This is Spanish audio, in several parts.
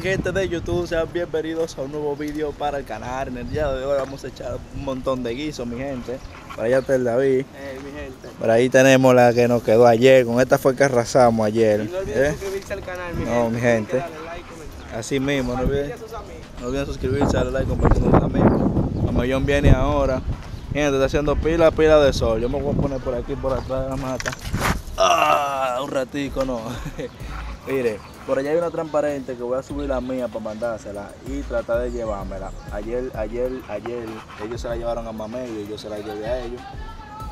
gente de YouTube? Sean bienvenidos a un nuevo vídeo para el canal. En el día de hoy vamos a echar un montón de guisos, mi gente. Por allá está el David. Eh, mi gente. Por ahí tenemos la que nos quedó ayer. Con esta fue que arrasamos ayer. Y no olviden ¿eh? suscribirse al canal, mi No, gente. mi Tienen gente. like. Así mismo, no olviden, no olviden suscribirse, darle like, compartir con sus amigos. Mayón viene ahora. Gente, está haciendo pila, pila de sol. Yo me voy a poner por aquí, por atrás de la mata. Ah, un ratico no. Mire, por allá hay una transparente que voy a subir la mía para mandársela y tratar de llevármela. Ayer, ayer, ayer, ellos se la llevaron a Mamey y yo se la llevé a ellos.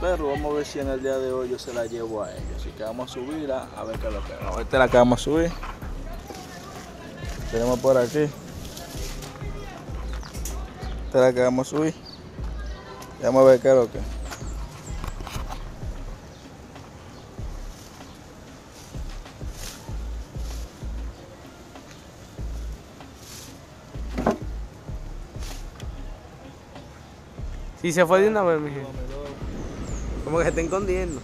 Pero vamos a ver si en el día de hoy yo se la llevo a ellos. Así que vamos a subirla a ver qué es lo que es. Esta es la que vamos a subir. Tenemos por aquí. Esta es la que vamos a subir. Vamos a ver qué es lo que Sí, se fue de una vez, mi gente. Como que se está escondiendo.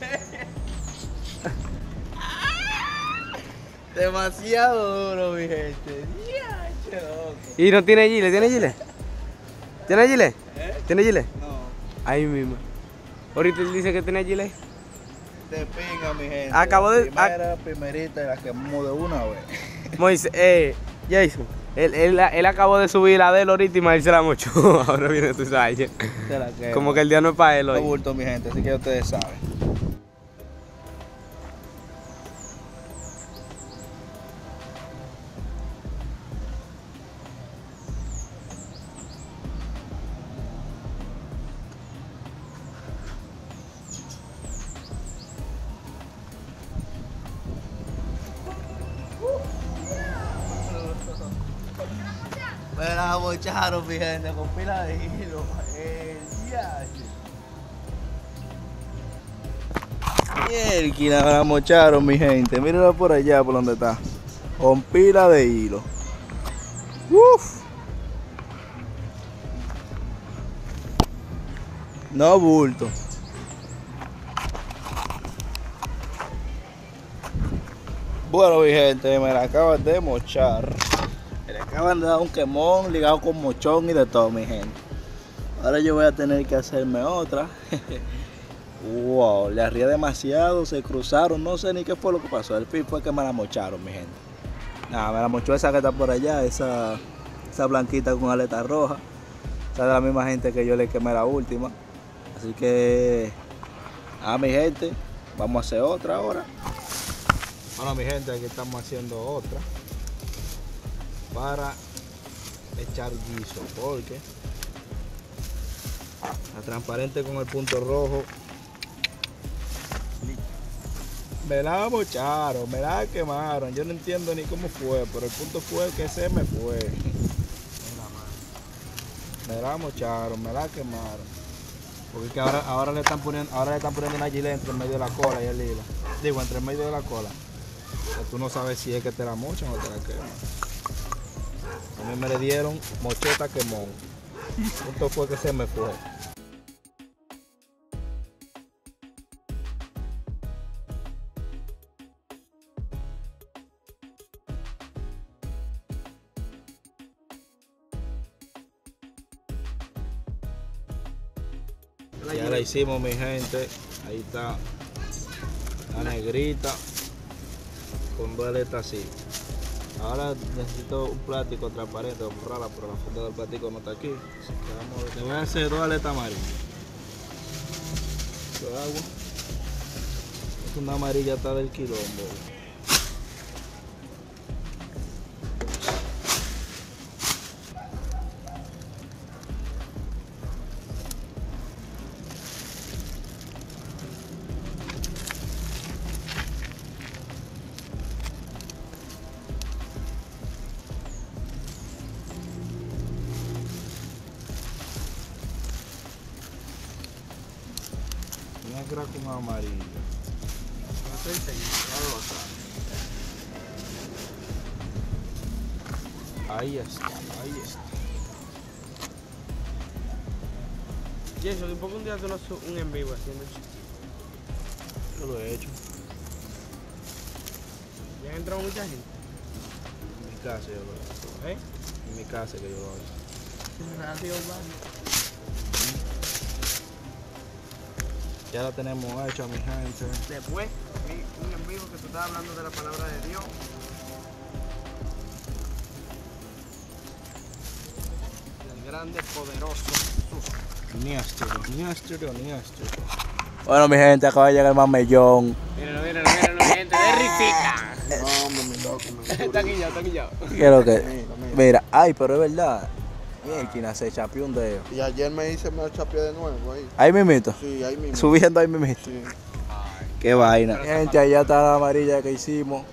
Demasiado duro, mi gente. Y no tiene gilet, ¿tiene gilet? ¿Tiene gilet? ¿Eh? ¿Tiene gilet? No, Ahí mismo. Ahorita él dice que tiene gilet. de pinga, mi gente. Acabo de- Primera, primerita, la quemamos de una vez. Moisés, eh, Jason, él, él, él acabó de subir la de él ahorita y Mael se la mochó. Ahora viene tu quemo. Como que el día no es para él No hoy. bulto, mi gente, así que ustedes saben. Me la bocharon, mi gente, con pila de hilo. Mierda, me la mocharon, mi gente. Mírenla por allá, por donde está. Con pila de hilo. Uf. No bulto. Bueno, mi gente, me la acaban de mochar. Acaban de dar un quemón ligado con mochón y de todo, mi gente. Ahora yo voy a tener que hacerme otra. wow, le arrié demasiado, se cruzaron, no sé ni qué fue lo que pasó. El fin fue que me la mocharon, mi gente. Nada, me la mochó esa que está por allá, esa, esa blanquita con aleta roja. Esa de la misma gente que yo le quemé la última. Así que, a mi gente, vamos a hacer otra ahora. Bueno, mi gente, aquí estamos haciendo otra para echar guiso porque la transparente con el punto rojo me la mocharon, me la quemaron, yo no entiendo ni cómo fue, pero el punto fue que se me fue. Me la mocharon, me la quemaron. Porque ahora, ahora le están poniendo, ahora le están poniendo una gilet entre el medio de la cola y el hilo. Digo, entre el medio de la cola. Tú no sabes si es que te la mochan o te la queman. Me le dieron mocheta quemón. Punto fue que se me fue. Ya la hicimos mi gente. Ahí está la negrita con aletas así. Ahora necesito un plástico transparente para borrarla, pero la funda del plástico no está aquí. Así que vamos a ver. Le voy a hacer dos aletas amarillas. Lo hago. Es una amarilla está del quilombo. Negra con amarillo. Ahí está, ahí está. Jason, ¿y por qué un día tú no haces un en vivo haciendo? Yo lo he hecho. Ya ha entrado mucha gente. En mi casa yo lo he ¿Eh? En mi casa que yo lo hago. Radio Urbana. Ya la tenemos hecha, mi gente. Después, un en vivo que tú estás hablando de la palabra de Dios. El grande, poderoso Jesús. Ni astro, ni astro, ni astro. Bueno, mi gente, acaba de llegar el mamellón. Mírenlo, mírenlo, mírenlo, mi gente, de risita. No, hombre, mi loco, me está quillado, está quillado. ¿Qué es lo que? Mira, ay, pero es verdad. Mira, quien se chapió un dedo. Y ayer me hice me chapié de nuevo ahí. Ahí mismito. Sí, ahí mismo. Subiendo ahí mismito. Sí. Qué vaina. Gente, allá está la amarilla que hicimos.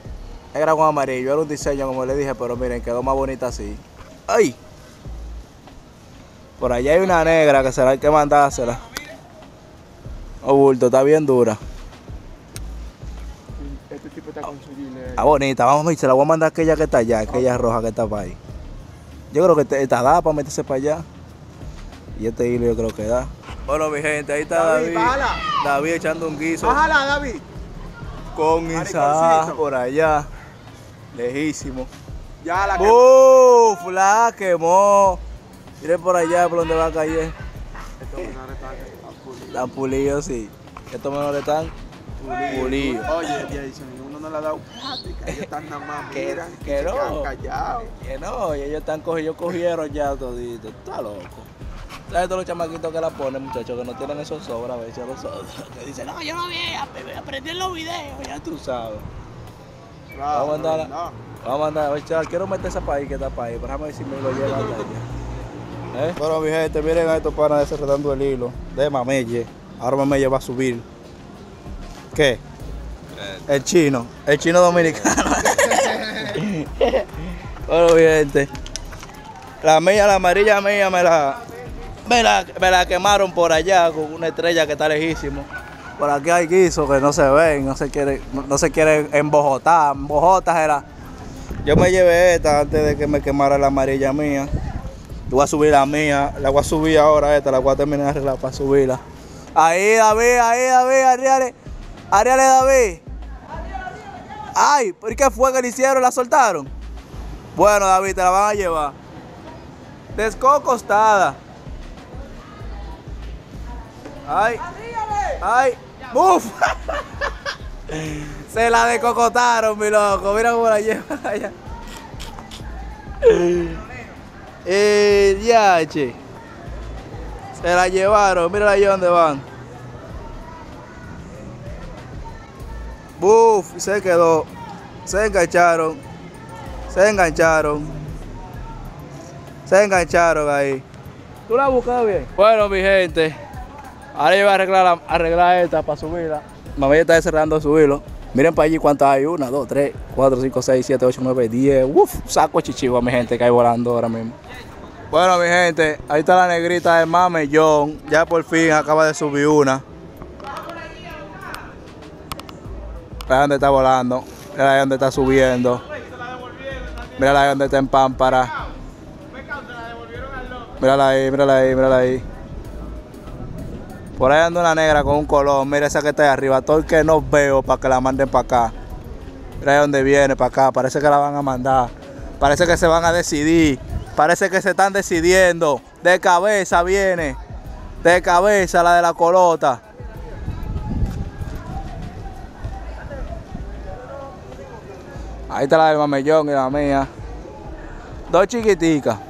Era con amarillo, era un diseño como le dije, pero miren, quedó más bonita así. ¡Ay! Por allá hay una negra que será hay que mandársela. Oh, bulto, está bien dura. Este tipo está con su. Está bonita, vamos a ver, se la voy a mandar a aquella que está allá, aquella roja que está para ahí. Yo creo que esta da para meterse para allá. Y este hilo yo creo que da. Bueno, mi gente, ahí está David. David, echando un guiso. Bájala, David. Con Isaac por allá. Lejísimo. Ya la quemó. ¡Uf! La quemó. Miren por allá por donde va a caer. Estos menores están pulidos. Están pulidos, sí. Estos menores están pulidos. Oye, 10 no le ha dado práctica, ellos están nada que, miran, que, callados. Que no, y ellos están cogidos, cogieron ya todito, está loco. ¿Sabes todos los chamaquitos que la ponen, muchachos, que no tienen esos sobres a veces los otros? Que dicen, no, yo no vi, aprendí en los videos, ya tú sabes. Vamos a andar, vamos a andar, chaval, quiero meter esa país que está para ahí, déjame ver si me lo llevan allá. ¿Eh? Bueno, mi gente, miren a estos panas desenredando el hilo de mamelle. Ahora mamelle va a subir. ¿Qué? El chino, el chino dominicano. bueno, mi gente, la mía, la amarilla mía, me la, me la, me la quemaron por allá con una estrella que está lejísimo. Por aquí hay guisos que no se ven, no se quiere, no, se quiere embojotar, embojotas era. Yo me llevé esta antes de que me quemara la amarilla mía. Yo voy a subir la mía, la voy a subir ahora esta, la voy a terminar de arreglar para subirla. Ahí David, ahí David, arriale, arriale David. Ay, ¿por qué fue que le hicieron? ¿La soltaron? Bueno David, te la van a llevar. Descocostada. Ay. Ay. ¡Buf! Se la descocotaron, mi loco. Mira cómo la llevan allá. Eh, ya, che. Se la llevaron. Mira allá donde van. Buf, se quedó. Se engancharon. Se engancharon. Se engancharon ahí. ¿Tú la has buscado bien? Bueno, mi gente. Ahora yo voy a arreglar, la- arreglar esta para subirla. Mamá ya está cerrando su hilo. Miren para allí cuántas hay. Una, dos, tres, cuatro, cinco, seis, siete, ocho, nueve, diez. Uf, saco de chichivo, mi gente, que hay volando ahora mismo. Bueno, mi gente, ahí está la negrita de Mamellón. Ya por fin acaba de subir una. Mira dónde está volando. Mira ahí dónde está subiendo. Mira donde está en Pámpara. Mírala ahí, mírala ahí, mírala ahí. Por ahí anda una negra con un color. Mira esa que está ahí arriba. Todo el que no veo para que la manden para acá. Mira ahí donde viene, para acá. Parece que la van a mandar. Parece que se van a decidir. Parece que se están decidiendo. De cabeza viene. De cabeza la de la colota. Ahí está la del mamellón y la mía. Dos chiquiticas.